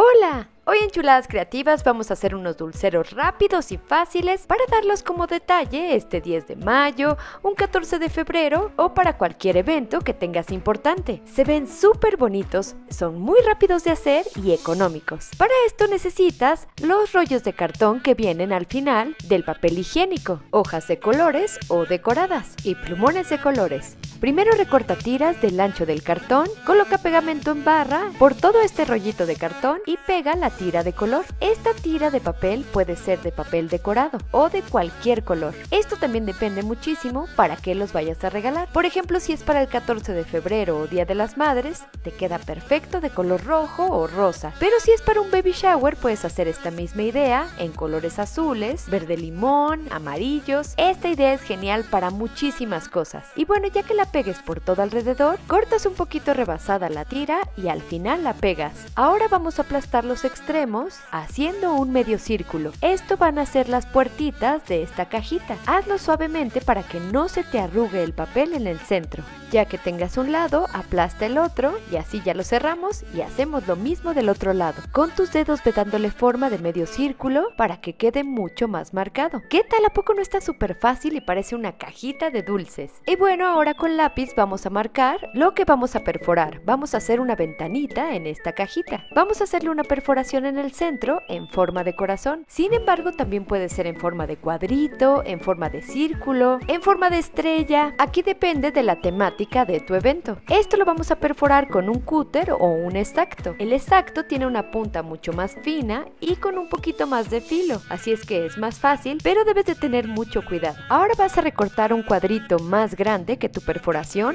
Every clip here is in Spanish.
Hola, Hoy en Chuladas Creativas vamos a hacer unos dulceros rápidos y fáciles para darlos como detalle este 10 de mayo, un 14 de febrero o para cualquier evento que tengas importante. Se ven súper bonitos, son muy rápidos de hacer y económicos. Para esto necesitas los rollos de cartón que vienen al final del papel higiénico, hojas de colores o decoradas y plumones de colores. Primero recorta tiras del ancho del cartón, coloca pegamento en barra por todo este rollito de cartón y pega la tira de color. Esta tira de papel puede ser de papel decorado o de cualquier color. Esto también depende muchísimo para qué los vayas a regalar. Por ejemplo, si es para el 14 de febrero o Día de las Madres, te queda perfecto de color rojo o rosa. Pero si es para un baby shower, puedes hacer esta misma idea en colores azules, verde limón, amarillos. Esta idea es genial para muchísimas cosas. Y bueno, ya que la pegues por todo alrededor, cortas un poquito rebasada la tira y al final la pegas. Ahora vamos a aplastar los extremos haciendo un medio círculo. Esto van a ser las puertitas de esta cajita. Hazlo suavemente para que no se te arrugue el papel en el centro. Ya que tengas un lado, aplasta el otro y así ya lo cerramos y hacemos lo mismo del otro lado. Con tus dedos dándole forma de medio círculo para que quede mucho más marcado. ¿Qué tal? ¿A poco no está súper fácil y parece una cajita de dulces? Y bueno, ahora con lápiz vamos a marcar lo que vamos a perforar. Vamos a hacer una ventanita en esta cajita. Vamos a hacerle una perforación en el centro en forma de corazón. Sin embargo, también puede ser en forma de cuadrito, en forma de círculo, en forma de estrella. Aquí depende de la temática de tu evento. Esto lo vamos a perforar con un cúter o un exacto. El exacto tiene una punta mucho más fina y con un poquito más de filo, así es que es más fácil, pero debes de tener mucho cuidado. Ahora vas a recortar un cuadrito más grande que tu perforación,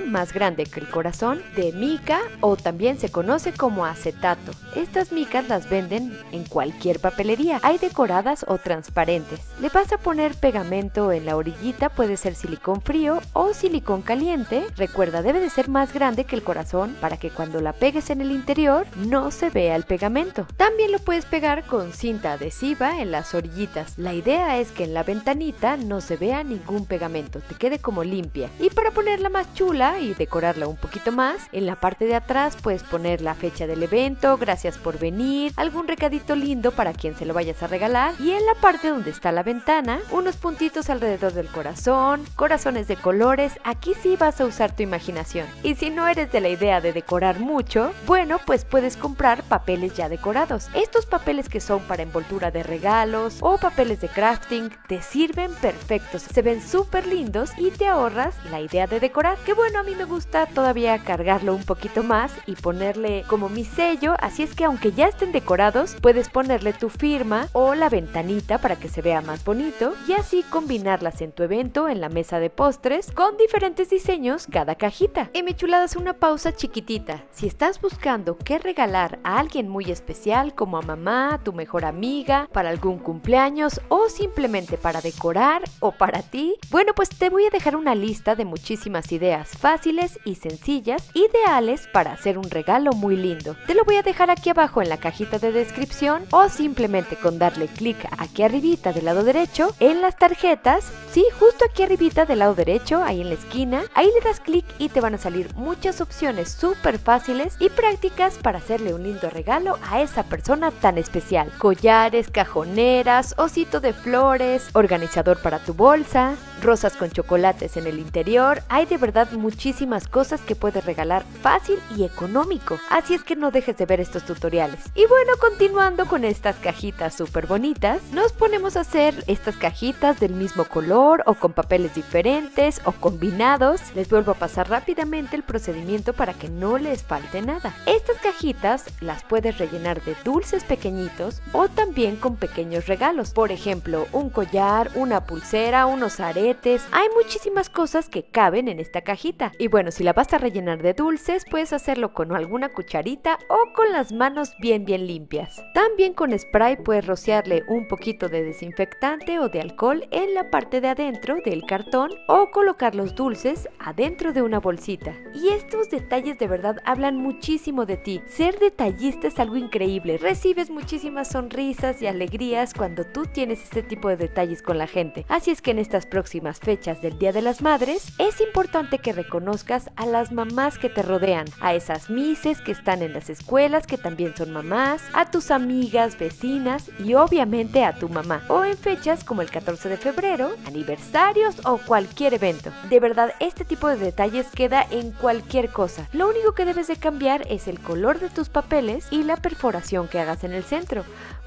más grande que el corazón, de mica o también se conoce como acetato. Estas micas las venden en cualquier papelería, hay decoradas o transparentes. Le vas a poner pegamento en la orillita, puede ser silicón frío o silicón caliente. Recuerda, debe de ser más grande que el corazón para que cuando la pegues en el interior no se vea el pegamento. También lo puedes pegar con cinta adhesiva en las orillitas. La idea es que en la ventanita no se vea ningún pegamento, te quede como limpia. Y para ponerla más chula y decorarla un poquito más, en la parte de atrás puedes poner la fecha del evento, gracias por venir, algún recadito lindo para quien se lo vayas a regalar y en la parte donde está la ventana, unos puntitos alrededor del corazón, corazones de colores, aquí sí vas a usar tu imaginación. Y si no eres de la idea de decorar mucho, bueno, pues puedes comprar papeles ya decorados. Estos papeles que son para envoltura de regalos o papeles de crafting te sirven perfectos, se ven súper lindos y te ahorras la idea de decorar. Que bueno, a mí me gusta todavía cargarlo un poquito más y ponerle como mi sello, así es que aunque ya estén decorados, puedes ponerle tu firma o la ventanita para que se vea más bonito y así combinarlas en tu evento en la mesa de postres con diferentes diseños cada cajita. Y mi chulada una pausa chiquitita. Si estás buscando qué regalar a alguien muy especial como a mamá, tu mejor amiga, para algún cumpleaños o simplemente para decorar o para ti, bueno pues te voy a dejar una lista de muchísimas ideas fáciles y sencillas, ideales para hacer un regalo muy lindo. Te lo voy a dejar aquí abajo en la cajita de descripción o simplemente con darle clic aquí arribita del lado derecho en las tarjetas, sí, justo aquí arribita del lado derecho, ahí en la esquina, ahí le das clic y te van a salir muchas opciones súper fáciles y prácticas para hacerle un lindo regalo a esa persona tan especial. Collares, cajoneras, osito de flores, organizador para tu bolsa, rosas con chocolates en el interior, hay de muchísimas cosas que puedes regalar fácil y económico, así es que no dejes de ver estos tutoriales. Y bueno, continuando con estas cajitas súper bonitas, nos ponemos a hacer estas cajitas del mismo color o con papeles diferentes o combinados. Les vuelvo a pasar rápidamente el procedimiento para que no les falte nada. Estas cajitas las puedes rellenar de dulces pequeñitos o también con pequeños regalos. Por ejemplo, un collar, una pulsera, unos aretes. Hay muchísimas cosas que caben en cajita. Y bueno, si la vas a rellenar de dulces, puedes hacerlo con alguna cucharita o con las manos bien bien limpias. También con spray puedes rociarle un poquito de desinfectante o de alcohol en la parte de adentro del cartón o colocar los dulces adentro de una bolsita. Y estos detalles de verdad hablan muchísimo de ti. Ser detallista es algo increíble. Recibes muchísimas sonrisas y alegrías cuando tú tienes este tipo de detalles con la gente. Así es que en estas próximas fechas del Día de las Madres es importante que reconozcas a las mamás que te rodean, a esas mises que están en las escuelas que también son mamás, a tus amigas, vecinas y obviamente a tu mamá. O en fechas como el 14 de febrero, aniversarios o cualquier evento. De verdad, este tipo de detalles queda en cualquier cosa. Lo único que debes de cambiar es el color de tus papeles y la perforación que hagas en el centro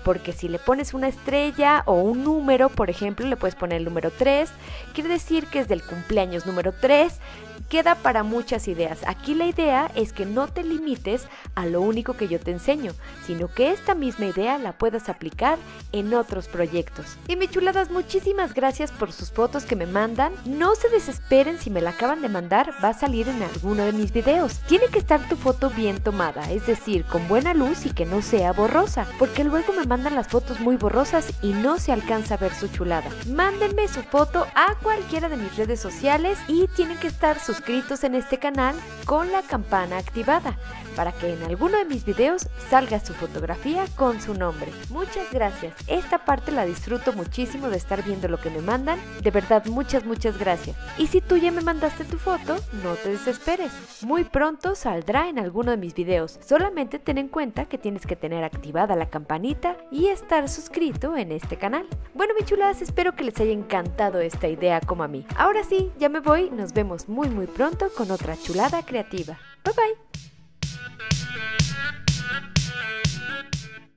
porque si le pones una estrella o un número, por ejemplo, le puedes poner el número 3, quiere decir que es del cumpleaños número 3, queda para muchas ideas. Aquí la idea es que no te limites a lo único que yo te enseño, sino que esta misma idea la puedas aplicar en otros proyectos. Y mi chuladas, muchísimas gracias por sus fotos que me mandan. No se desesperen si me la acaban de mandar, va a salir en alguno de mis videos. Tiene que estar tu foto bien tomada, es decir, con buena luz y que no sea borrosa, porque luego me mandan las fotos muy borrosas y no se alcanza a ver su chulada. Mándenme su foto a cualquiera de mis redes sociales y tienen que estar sus suscritos en este canal con la campana activada para que en alguno de mis videos salga su fotografía con su nombre. Muchas gracias, esta parte la disfruto muchísimo de estar viendo lo que me mandan, de verdad muchas muchas gracias. Y si tú ya me mandaste tu foto, no te desesperes, muy pronto saldrá en alguno de mis videos, solamente ten en cuenta que tienes que tener activada la campanita y estar suscrito en este canal. Bueno mi chuladas, espero que les haya encantado esta idea como a mí. Ahora sí, ya me voy, nos vemos muy muy pronto con otra chulada creativa. Bye bye.